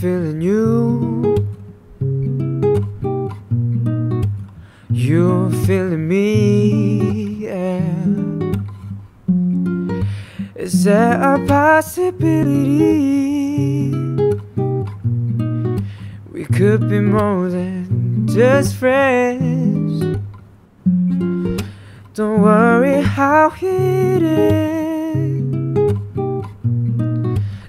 feeling you. You're feeling me. Yeah. Is there a possibility we could be more than just friends? Don't worry how it is.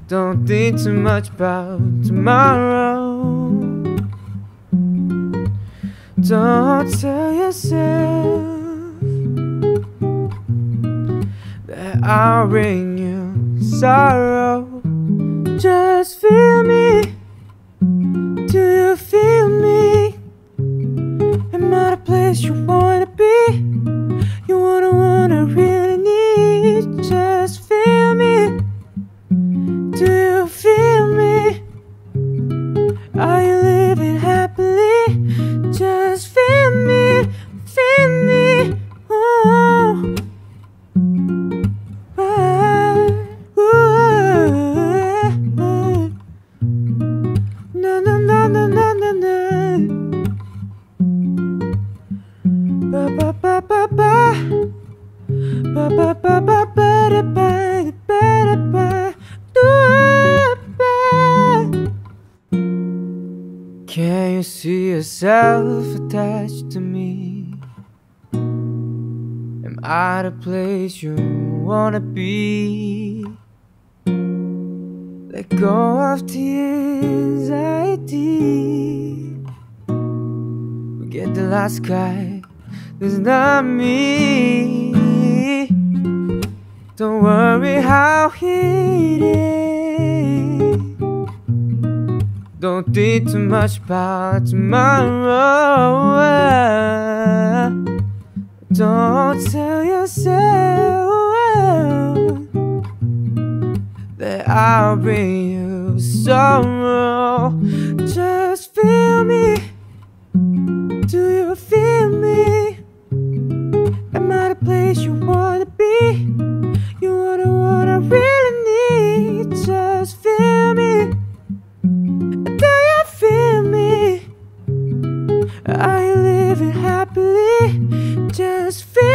Don't think too much about tomorrow. Don't tell yourself that I'll bring you sorrow. Just feel me. Do you feel me? Am I the place you wanna Do you feel me? Are you living happily? Just feel me, feel me. Oh. Na na na na na na na. Ba ba ba ba ba. Ba ba ba ba ba ba yourself attached to me? Am I the place you wanna be? Let go of the anxiety. Forget the last guy, it's not me. Don't worry how he is. Think too much about tomorrow. Don't tell yourself that I'll bring you sorrow. Are you living happily? Just feel